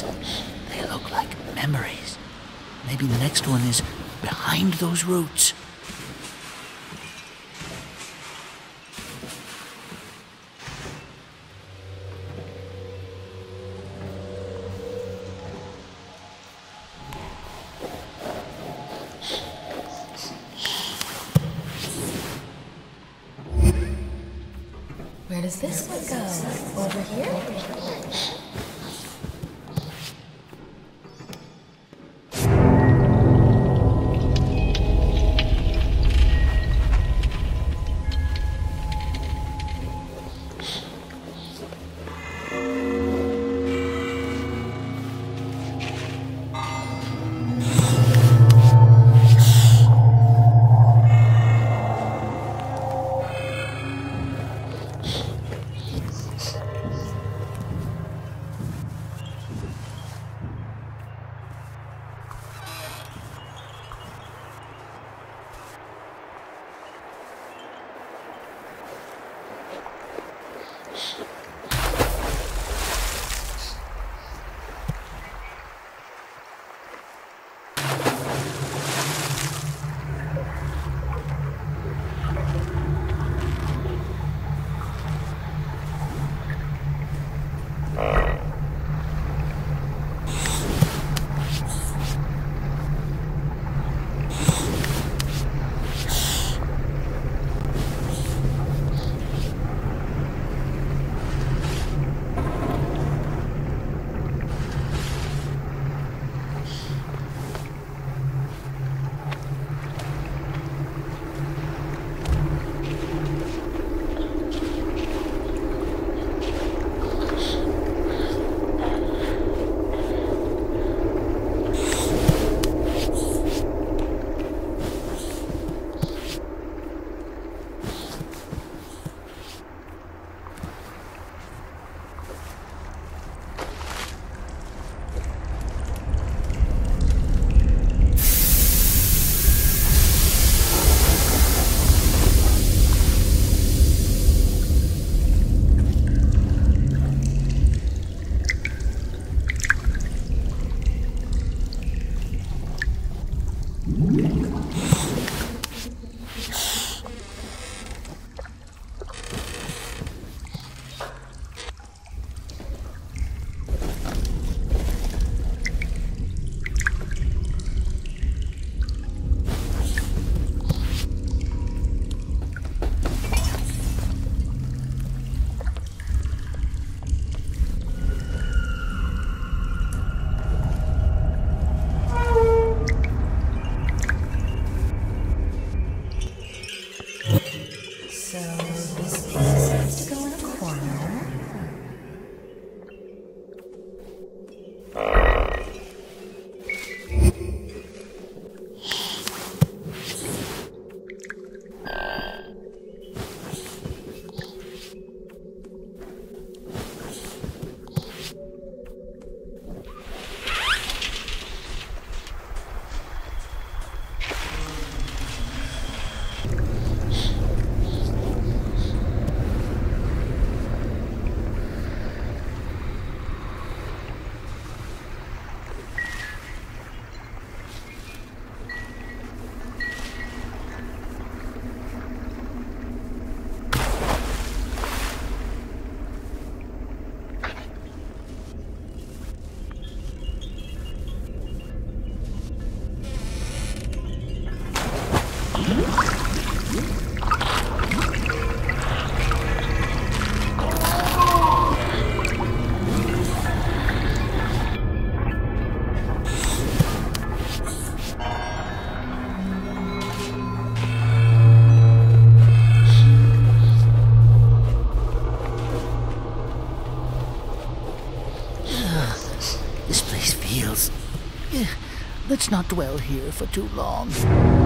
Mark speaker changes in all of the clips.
Speaker 1: Things, they look like memories. Maybe the next one is behind those roots. Let's not dwell here for too long.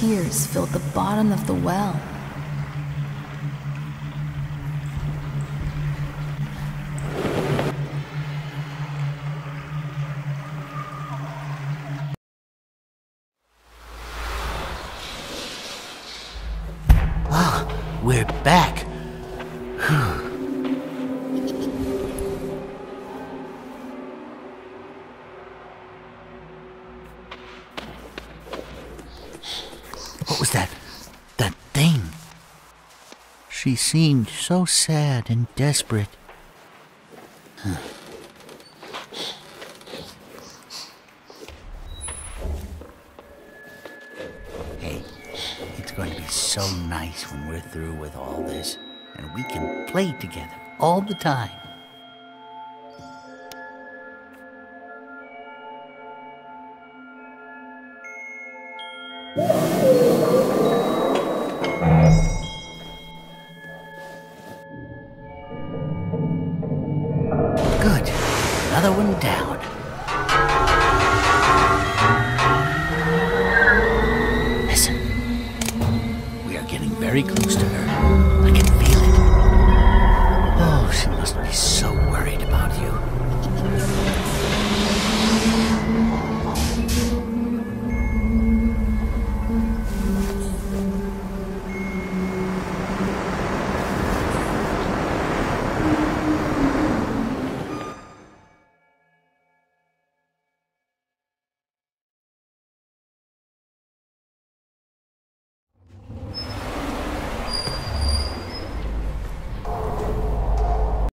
Speaker 2: tears filled the bottom of the well.
Speaker 1: Ah, we're back. She seemed so sad and desperate. Hey, it's going to be so nice when we're through with all this and we can play together all the time. getting very close to her. I can feel it. Oh, she must be so